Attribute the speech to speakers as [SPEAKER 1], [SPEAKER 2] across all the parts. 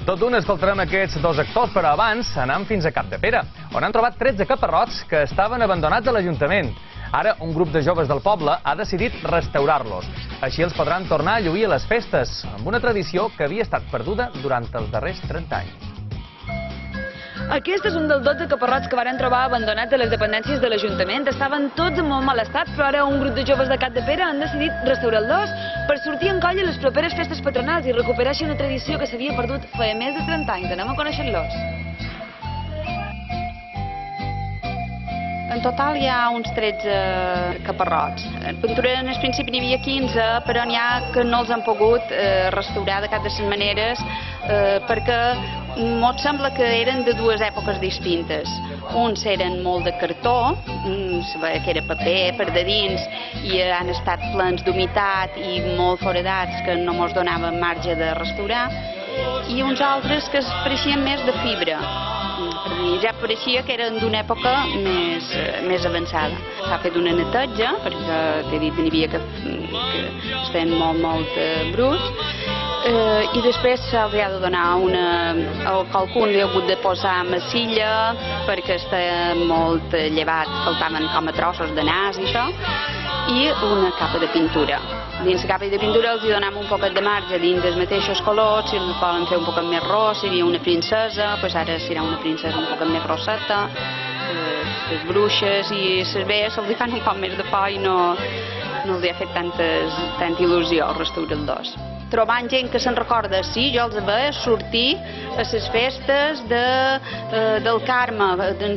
[SPEAKER 1] Tot d'una escoltarem aquests dos actors, però abans anem fins a Capdepera, on han trobat 13 caparrots que estaven abandonats a l'Ajuntament. Ara, un grup de joves del poble ha decidit restaurar-los. Així els podran tornar a lluir a les festes, amb una tradició que havia estat perduda durant els darrers 30 anys.
[SPEAKER 2] Aquest és un dels 12 caparrots que varen trobar abandonats a les dependències de l'Ajuntament. Estaven tots en molt mal estat, però ara un grup de joves de Cap de Pere han decidit restaurar-los per sortir en colla a les properes festes patronals i recuperar així una tradició que s'havia perdut fa més de 30 anys. Anem a conèixer-los.
[SPEAKER 3] En total hi ha uns 13 caparrots. En pintura en el principi n'hi havia 15, però n'hi ha que no els han pogut eh, restaurar de cap de les maneres eh, perquè mos sembla que eren de dues èpoques distintes. Uns eren molt de cartó, mm, que era paper per de dins i han estat plens d'humitat i molt foradats que no mos donaven marge de restaurar i uns altres que es pareixien més de fibra per ja pareixia que eren d'una època més, eh, més avançada. S'ha fet una neteja, perquè t'he dit n'hi havia que, que estaven molt, molt eh, bruts, eh, i després se'ls ha de donar una... O qualcun li ha hagut de posar massilla perquè està molt llevat, faltaven com a trossos de nas i això, i una capa de pintura. Dins la capa de pintura els hi donem un poquet de marge dins dels mateixos colors, si el poden fer un poquet més ros, hi havia una princesa, pues ara serà una princesa un poquet més roseta, eh, les bruixes i les vees se'ls fan un poc més de por i no, no els ha fet tantes, tanta il·lusió als restauradors trobant gent que se'n recorda, sí, jo els veia sortir a les festes de, eh, del Carme, en,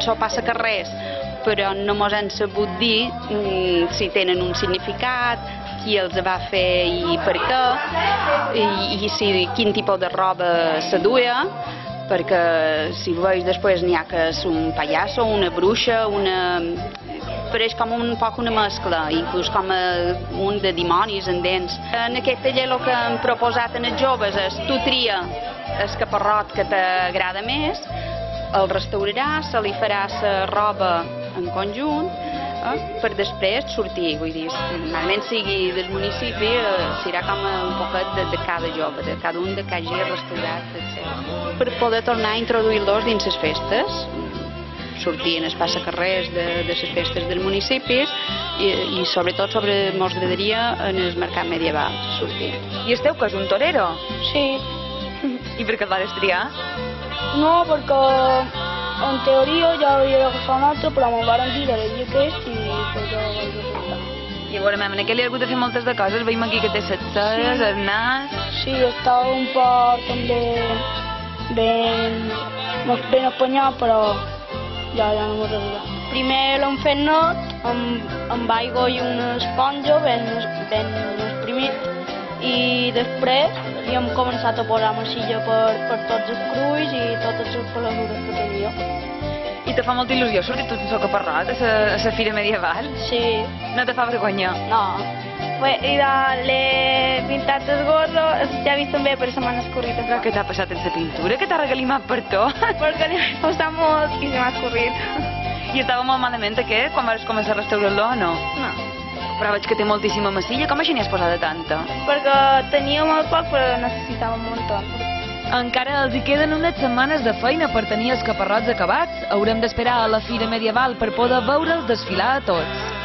[SPEAKER 3] so passa carrers, però no mos han sabut dir mm, si tenen un significat, qui els va fer i per què, i, i si, quin tipus de roba se duia, perquè si veus després n'hi ha que és un pallasso, una bruixa, una... pareix com un poc una mescla, inclús com a, un de dimonis en dents. En aquest taller el que han proposat en els joves és tu tria el caparrot que t'agrada més, el restauraràs, se li farà la roba en conjunt eh, per després sortir, vull dir, normalment sigui del municipi, eh, serà com un poquet de, de cada jove, de cada un de que hagi restaurat, etc. Per poder tornar a introduir-los dins les festes, sortir en el passacarrers de, de les festes dels municipis i, i sobretot sobre mos agradaria en el mercat medieval sortir.
[SPEAKER 2] I esteu que és un torero?
[SPEAKER 4] Sí.
[SPEAKER 2] I per què el vas triar?
[SPEAKER 4] No, perquè en teoria ja havia d'agafar un altre, però me'n van dir d'elegir aquest i pues ja vaig agafar.
[SPEAKER 2] I a veure, mem, en aquell li ha hagut de fer moltes de coses. Veiem aquí que té set celles,
[SPEAKER 4] Sí.
[SPEAKER 2] el nas...
[SPEAKER 4] Sí, estava un poc també ben, ben apanyat, però ja, ja no m'ho recordo. Primer l'hem fet net amb, amb aigua i una esponja ben, ben exprimit i després hi hem començat a posar massilla per, per tots els crulls i totes les peladures que tenia.
[SPEAKER 2] I te fa molta il·lusió sortir tu sense caparrot a la, a la fira medieval?
[SPEAKER 4] Sí,
[SPEAKER 2] No te fa vergonya?
[SPEAKER 4] no. Pues, I de pintat el gorro, ja he vist també per setmana escorrida.
[SPEAKER 2] Però què t'ha passat amb la pintura? Que t'ha regalimat per tot?
[SPEAKER 4] Perquè li he posat molt i se m'ha escorrit.
[SPEAKER 2] I estava molt malament aquest, quan vas començar a restaurar-lo o no?
[SPEAKER 4] No.
[SPEAKER 2] Però veig que té moltíssima massilla, com així n'hi has posada tanta?
[SPEAKER 4] Perquè tenia molt poc, però necessitava un muntó.
[SPEAKER 2] Encara els hi queden unes setmanes de feina per tenir els caparrots acabats. Haurem d'esperar a la Fira Medieval per poder veure'ls desfilar a tots.